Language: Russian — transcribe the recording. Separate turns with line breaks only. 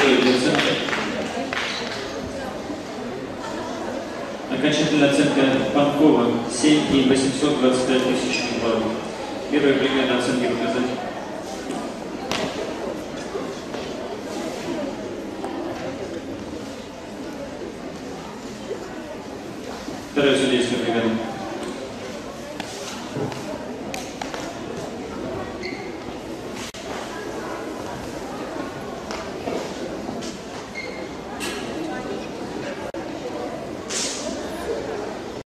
Союзный. Окончательная оценка Панкова 7 и 825 тысяч баллов. Первая примерная оценки показатель. Вторая судейская примерная.